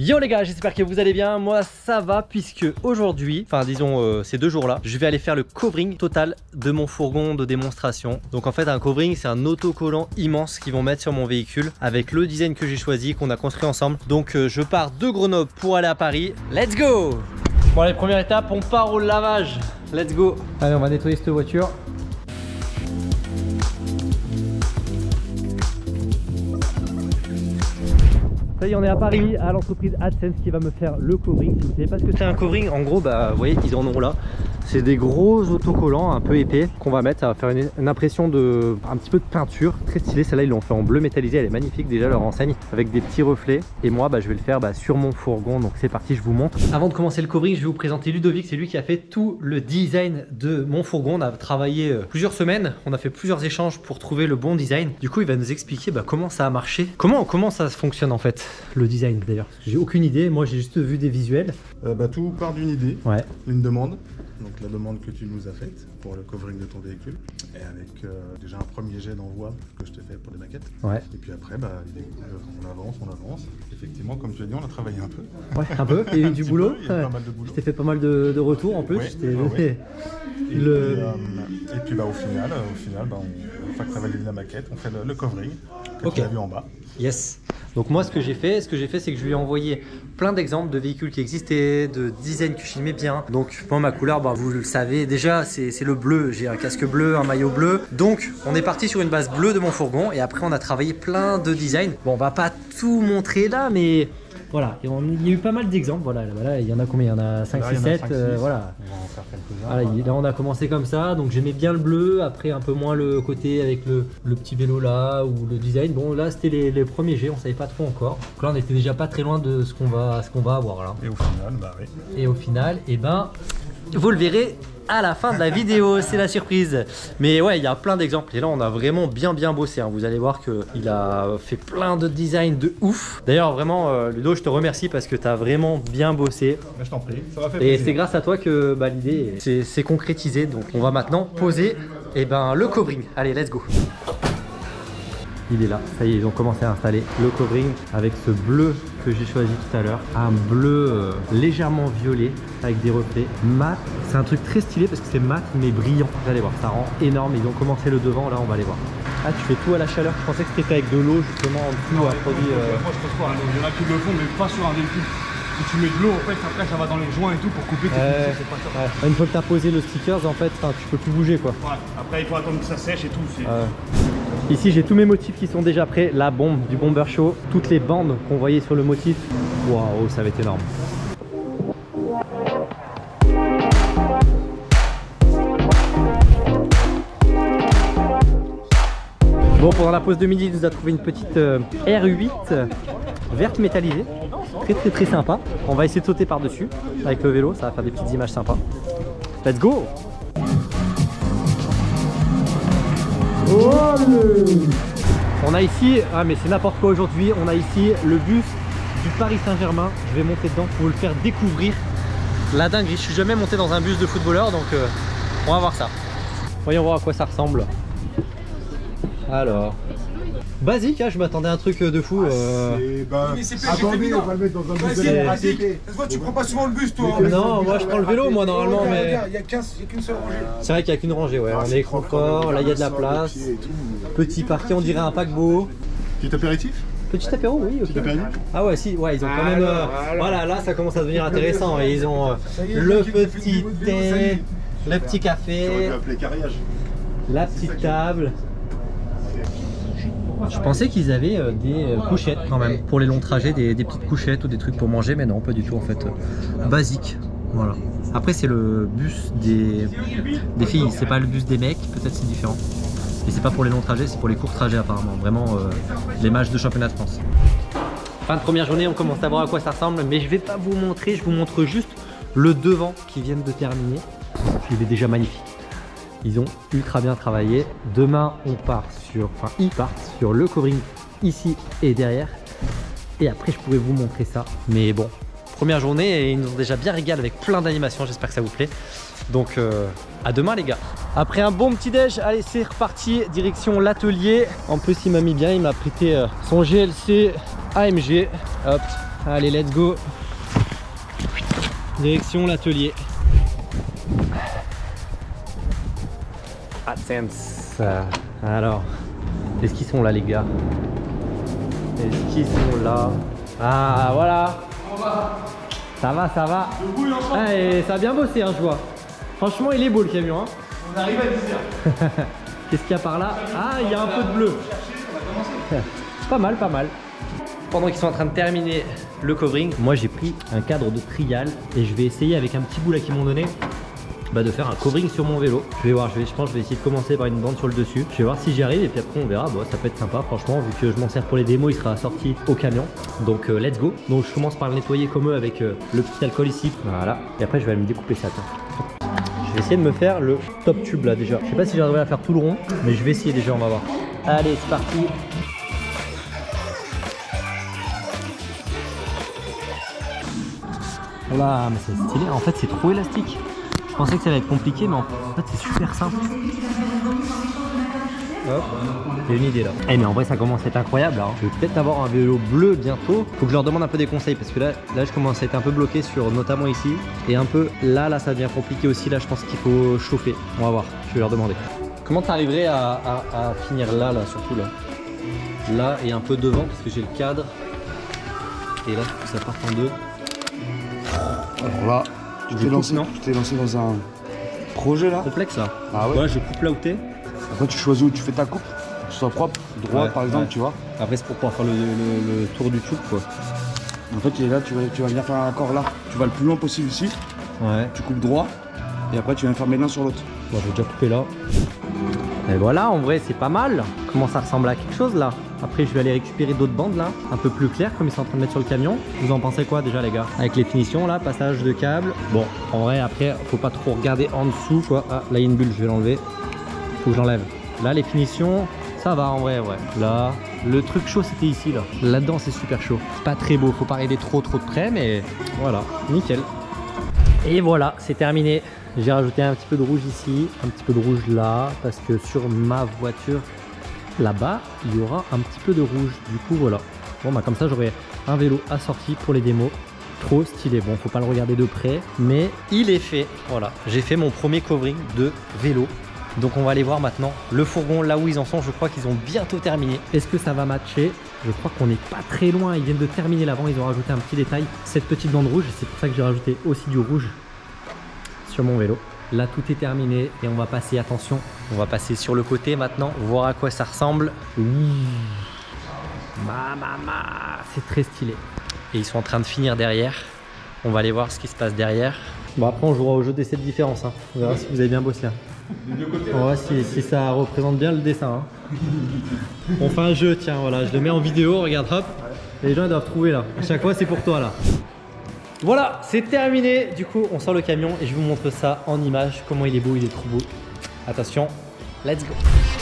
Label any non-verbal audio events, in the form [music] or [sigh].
Yo les gars, j'espère que vous allez bien. Moi ça va puisque aujourd'hui, enfin disons euh, ces deux jours là, je vais aller faire le covering total de mon fourgon de démonstration. Donc en fait un covering c'est un autocollant immense qu'ils vont mettre sur mon véhicule avec le design que j'ai choisi, qu'on a construit ensemble. Donc euh, je pars de Grenoble pour aller à Paris. Let's go Bon allez première étape, on part au lavage. Let's go Allez on va nettoyer cette voiture. Ça y est, on est à Paris, à l'entreprise AdSense qui va me faire le covering. Si vous savez pas ce que c'est un covering, en gros, bah, vous voyez, ils en ont là. C'est des gros autocollants un peu épais qu'on va mettre. Ça va faire une, impression de un petit peu de peinture. Très stylé. Celle-là, ils l'ont fait en bleu métallisé. Elle est magnifique déjà leur enseigne avec des petits reflets. Et moi, bah, je vais le faire bah, sur mon fourgon. Donc c'est parti, je vous montre. Avant de commencer le covering, je vais vous présenter Ludovic. C'est lui qui a fait tout le design de mon fourgon. On a travaillé euh, plusieurs semaines. On a fait plusieurs échanges pour trouver le bon design. Du coup, il va nous expliquer bah, comment ça a marché. Comment, comment ça fonctionne en fait, le design d'ailleurs? J'ai aucune idée. Moi, j'ai juste vu des visuels. Euh, bah, tout part d'une idée, Ouais. une demande. Donc la demande que tu nous as faite pour le covering de ton véhicule. Et avec euh, déjà un premier jet d'envoi que je t'ai fait pour des maquettes. Ouais. Et puis après, bah, on avance, on avance. Effectivement, comme tu as dit, on a travaillé un peu. Ouais, un peu. Il y a eu du [laughs] boulot. peu, il y a eu pas mal de boulot. Je t'ai fait pas mal de, de retours en plus. Ouais, ouais, ouais. [laughs] Et Le- puis, euh, et puis, bah, au final, euh, au final bah, on, une fois que tu as validé la maquette, on fait le, le covering que tu as vu en bas. Yes. Donc moi ce que j'ai fait, ce que j'ai fait c'est que je lui ai envoyé plein d'exemples de véhicules qui existaient, de designs que j'aimais bien. Donc moi ma couleur, bah, vous le savez déjà, c'est le bleu. J'ai un casque bleu, un maillot bleu. Donc on est parti sur une base bleue de mon fourgon et après on a travaillé plein de designs. Bon on va pas tout montrer là mais voilà, Et on- il y a eu pas mal d'exemples. Voilà, voilà, il y en a combien? Il y en a 5, Là, 6, il y en a 7. cinq, euh, voilà. On va en faire quelques-uns. Voilà, il- là on a commencé comme ça, donc j'aimais bien le bleu, après un peu moins le côté avec le, le petit vélo là ou le design. Bon là c'était les, les premiers jets, on savait pas trop encore. Donc là on était déjà pas très loin de ce qu'on va, ce qu'on va avoir là. Et au final, bah oui. Et au final, et ben vous le verrez à la fin de la vidéo, [laughs] c'est la surprise. Mais ouais, il y a plein d'exemples. Et là, on a vraiment bien bien bossé. hein. Vous allez voir qu'il a fait plein de designs de ouf. D'ailleurs, vraiment, euh, Ludo, je te remercie parce que tu as vraiment bien bossé. Bah, je t'en prie, ça Et c'est grâce à toi que bah, l'idée s'est- s'est concrétisée. Donc on va maintenant poser eh ben, le covering. Allez, let's go. Il est là, ça y est, ils ont commencé à installer le covering avec ce bleu que j'ai choisi tout à l'heure. Un bleu euh, légèrement violet avec des reflets mat. C'est un truc très stylé parce que c'est mat mais brillant. Vous allez voir, ça rend énorme. Ils ont commencé le devant, là on va aller voir. Ah, tu fais tout à la chaleur. Je pensais que c'était avec de l'eau justement en dessous, un produit. euh, Moi je pense pas, il y en a qui le font mais pas sur un véhicule. Si tu mets de l'eau en fait après ça va dans les joints et tout pour couper tes Ouais. c'est pas ça. ouais. Une fois que tu as posé le stickers, en fait, tu peux plus bouger quoi. Ouais. Après il faut attendre que ça sèche et tout. Ici j'ai tous mes motifs qui sont déjà prêts, la bombe du bomber show, toutes les bandes qu'on voyait sur le motif. Waouh, ça va être énorme. Bon, pendant la pause de midi, il nous a trouvé une petite euh, R8 verte métallisée. Très très très sympa. On va essayer de sauter par-dessus avec le vélo, ça va faire des petites images sympas. Let's go On a ici, ah mais c'est n'importe quoi aujourd'hui, on a ici le bus du Paris Saint-Germain. Je vais monter dedans pour vous le faire découvrir. La dinguerie, je suis jamais monté dans un bus de footballeur donc euh, on va voir ça. Voyons voir à quoi ça ressemble. Alors. Basique, hein, je m'attendais à un truc de fou. euh. Et bah, Mais c'est plus attendez, on va le mettre dans un bus de. Ça se voit, tu prends pas souvent le bus toi. Mais hein. Non, moi je prends le vélo moi normalement mais. Il a qu'une seule rangée. C'est vrai qu'il n'y a qu'une rangée, ouais. Ah, on est confort, on là il y a de la place. Petit parquet, on dirait un paquebot. Petit apéritif Petit apéro, oui. ok. Petit apéritif Ah ouais, si, ouais, ils ont quand même. euh, voilà, là ça commence à devenir intéressant. Et ils ont euh, est, le petit thé, le petit café, pu appeler carriage. la petite table. Je pensais qu'ils avaient euh, des euh, couchettes quand même pour les longs trajets, des, petites couchettes ou des trucs pour manger, mais non, pas du tout en fait. Basique, voilà. Après, c'est le bus des, filles, c'est pas le bus des mecs, peut-être c'est différent. Et c'est pas pour les longs trajets, c'est pour les courts trajets apparemment. Vraiment euh, les matchs de championnat de France. Fin de première journée, on commence à voir à quoi ça ressemble, mais je vais pas vous montrer, je vous montre juste le devant qui viennent de terminer. Il est déjà magnifique. Ils ont ultra bien travaillé. Demain, on part sur, enfin, ils partent sur le covering ici et derrière. Et après, je pourrais vous montrer ça. Mais bon, première journée et ils nous ont déjà bien régalé avec plein d'animations. J'espère que ça vous plaît. Donc, euh, à demain, les gars. Après un bon petit déj, allez, c'est reparti. Direction l'atelier. En plus, il m'a mis bien. Il m'a prêté euh, son GLC AMG. Hop. Allez, let's go. Direction l'atelier. AdSense. Alors, est-ce qu'ils sont là, les gars? Est-ce qu'ils sont là? Ah, voilà. Ça va, ça va. Ah, et ça a bien bossé, hein, je vois. Franchement, il est beau le camion. Hein. On arrive à 10h. [laughs] Qu'est-ce qu'il y a par là? Ah, il y a un peu de bleu. [laughs] pas mal, pas mal. Pendant qu'ils sont en train de terminer le covering, moi j'ai pris un cadre de trial et je vais essayer avec un petit bout là qu'ils m'ont donné bah, de faire un covering sur mon vélo. Je vais voir, je, pense que je vais essayer de commencer par une bande sur le dessus. Je vais voir si j'y arrive et puis après on verra. Bon, ça peut être sympa franchement vu que je m'en sers pour les démos, il sera sorti au camion. Donc euh, let's go. Donc je commence par le nettoyer comme eux avec euh, le petit alcool ici. Voilà. Et après je vais aller me découper ça. Je vais essayer de me faire le top tube là déjà. Je sais pas si j'arriverai à faire tout le rond, mais je vais essayer déjà, on va voir. Allez, c'est parti. Voilà, mais c'est stylé. En fait, c'est trop élastique. Je pensais que ça allait être compliqué, mais en fait, c'est super simple. Hop, j'ai une idée là. Eh mais en vrai ça commence à être incroyable là. hein. Je vais peut-être avoir un vélo bleu bientôt. Faut que je leur demande un peu des conseils parce que là, là je commence à être un peu bloqué sur notamment ici. Et un peu là, là ça devient compliqué aussi. Là je pense qu'il faut chauffer. On va voir, je vais leur demander. Comment t'arriverais à, à- à finir là, là, surtout là? Là et un peu devant parce que j'ai le cadre. Et là, faut que ça parte en deux. Alors là, tu t'es lancé, non tu t'es lancé dans un projet là. Complexe là. Ah ouais. je coupe là où t'es. Après tu choisis où tu fais ta coupe, que ce soit propre, droit Ouais, par exemple, ouais. tu vois. Après c'est pour pouvoir faire le, le- le tour du tube quoi. En fait, là tu vas, tu vas venir faire un accord là. Tu vas le plus loin possible ici, Ouais. tu coupes droit, et après tu viens faire mes l'un sur l'autre. Bon, j'ai déjà coupé là. Et voilà, en vrai, c'est pas mal. Comment ça ressemble à quelque chose là? Après, je vais aller récupérer d'autres bandes là, un peu plus claires, comme ils sont en train de mettre sur le camion. Vous en pensez quoi déjà, les gars? Avec les finitions là, passage de câble. Bon, en vrai, après, faut pas trop regarder en dessous quoi. Ah, là, il y a une bulle, je vais l'enlever. Faut que je l'enlève. Là, les finitions, ça va en vrai, ouais. Là, le truc chaud, c'était ici là. Là-dedans, c'est super chaud. C'est pas très beau, faut pas arriver trop trop de près, mais voilà, nickel. Et voilà, c'est terminé. J'ai rajouté un petit peu de rouge ici, un petit peu de rouge là, parce que sur ma voiture là-bas, il y aura un petit peu de rouge. Du coup, voilà. Bon, bah comme ça, j'aurai un vélo assorti pour les démos. Trop stylé. Bon, faut pas le regarder de près, mais il est fait. Voilà, j'ai fait mon premier covering de vélo. Donc on va aller voir maintenant le fourgon là où ils en sont. Je crois qu'ils ont bientôt terminé. Est-ce que ça va matcher? Je crois qu'on n'est pas très loin. Ils viennent de terminer l'avant. Ils ont rajouté un petit détail. Cette petite bande rouge. C'est pour ça que j'ai rajouté aussi du rouge sur mon vélo. Là, tout est terminé et on va passer, attention, on va passer sur le côté maintenant, voir à quoi ça ressemble. Ouh. Ma, ma, ma, c'est très stylé. Et ils sont en train de finir derrière. On va aller voir ce qui se passe derrière. Bon, après, on jouera au jeu d'essai de différence. hein. On verra si vous avez bien bossé. hein. On va voir si, si ça représente bien le dessin. hein. On fait un jeu, tiens, voilà, je le mets en vidéo, regarde, hop. Les gens ils doivent trouver là. À chaque fois, c'est pour toi là. Voilà, c'est terminé. Du coup, on sort le camion et je vous montre ça en image. Comment il est beau, il est trop beau. Attention, let's go.